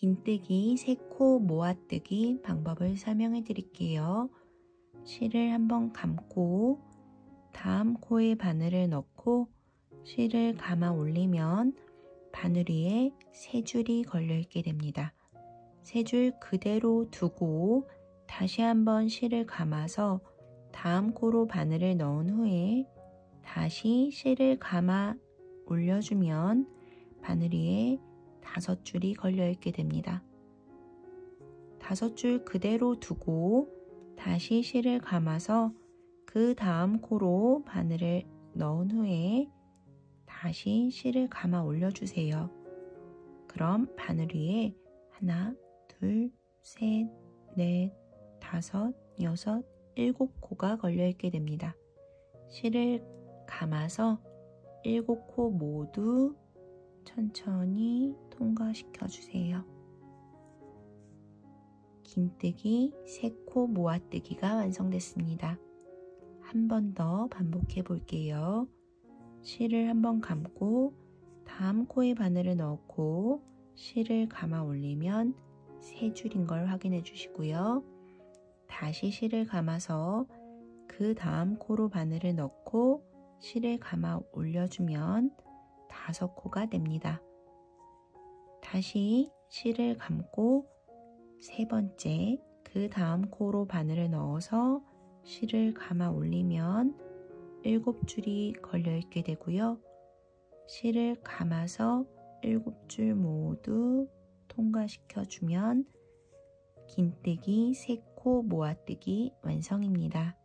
긴뜨기 세코 모아뜨기 방법을 설명해 드릴게요. 실을 한번 감고 다음 코에 바늘을 넣고 실을 감아 올리면 바늘 위에 세 줄이 걸려 있게 됩니다. 세 줄 그대로 두고 다시 한번 실을 감아서 다음 코로 바늘을 넣은 후에 다시 실을 감아 올려주면 바늘 위에 다섯 줄이 걸려 있게 됩니다. 다섯 줄 그대로 두고 다시 실을 감아서 그 다음 코로 바늘을 넣은 후에 다시 실을 감아 올려주세요. 그럼 바늘 위에 하나, 둘, 셋, 넷, 다섯, 여섯, 일곱 코가 걸려 있게 됩니다. 실을 감아서 일곱 코 모두 천천히 통과시켜 주세요. 긴뜨기 세코 모아뜨기가 완성됐습니다. 한 번 더 반복해 볼게요. 실을 한 번 감고 다음 코에 바늘을 넣고 실을 감아 올리면 세 줄인 걸 확인해 주시고요. 다시 실을 감아서 그 다음 코로 바늘을 넣고 실을 감아 올려주면 다섯 코가 됩니다. 다시 실을 감고 세 번째 그 다음 코로 바늘을 넣어서 실을 감아 올리면 일곱 줄이 걸려 있게 되고요. 실을 감아서 일곱 줄 모두 통과시켜 주면 긴뜨기 세코 모아뜨기 완성입니다.